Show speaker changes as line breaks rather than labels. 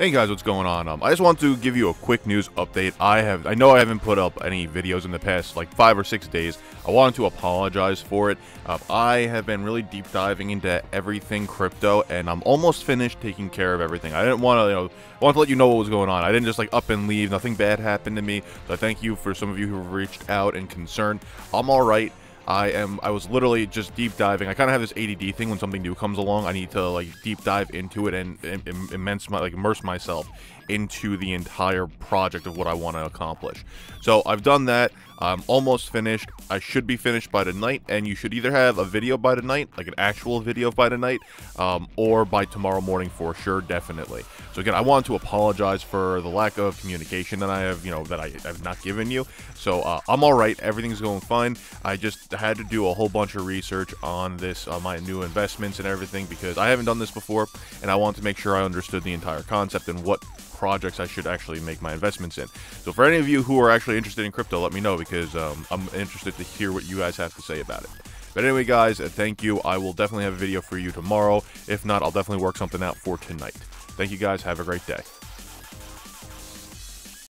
Hey guys, what's going on? Um, I just want to give you a quick news update. I have, I know I haven't put up any videos in the past like five or six days. I wanted to apologize for it. Um, I have been really deep diving into everything crypto, and I'm almost finished taking care of everything. I didn't want to, you know, want to let you know what was going on. I didn't just like up and leave. Nothing bad happened to me. So thank you for some of you who reached out and concerned. I'm all right. I am I was literally just deep diving. I kind of have this ADD thing when something new comes along. I need to like deep dive into it and, and, and immense my, like immerse myself into the entire project of what I want to accomplish. So I've done that. I'm almost finished. I should be finished by tonight, and you should either have a video by tonight, like an actual video by tonight, um, or by tomorrow morning for sure, definitely. So again, I want to apologize for the lack of communication that I have, you know, that I have not given you. So uh, I'm all right. Everything's going fine. I just had to do a whole bunch of research on this, uh, my new investments and everything, because I haven't done this before, and I want to make sure I understood the entire concept and what projects I should actually make my investments in. So for any of you who are actually interested in crypto, let me know because um, I'm interested to hear what you guys have to say about it. But anyway, guys, thank you. I will definitely have a video for you tomorrow. If not, I'll definitely work something out for tonight. Thank you guys. Have a great day.